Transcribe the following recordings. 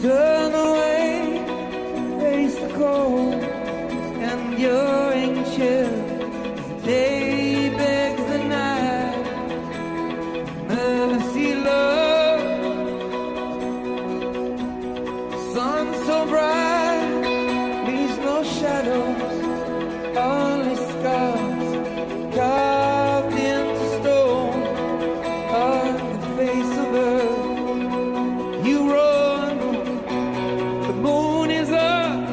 Turn away, face the cold, and you're anxious. Day begs the night. Mercy, love. Sun so bright. moon is up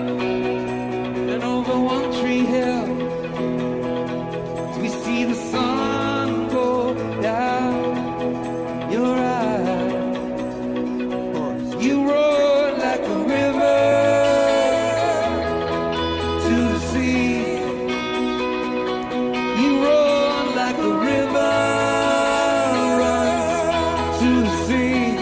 and over One Tree Hill we see the sun go down your eyes. You roar like a river to the sea. You roar like a river runs to the sea.